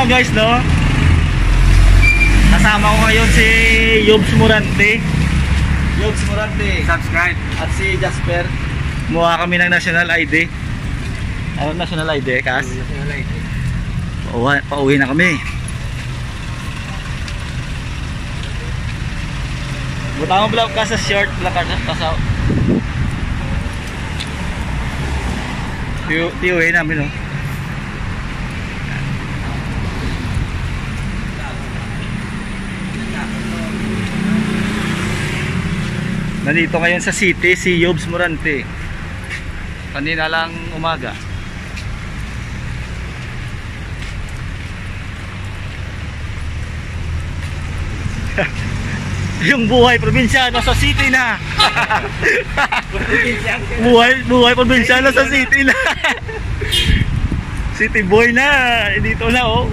mga guys, no? Kasama ko ngayon si Yobs Morante. Yobs Morante. Subscribe. At si Jasper. Muha kami ng national ID. Ano national ID, Kas? Pauwi, pauwi na kami. Buta mo vlog ka sa short lang ka sa Tiyo, tiyuhin namin, no? Nandito ngayon sa city si Yobs Morante. Kanina lang umaga. Yung buhay probinsya nasa city na. buhay buhay probinsya nasa city na. city boy na. Dito na oh.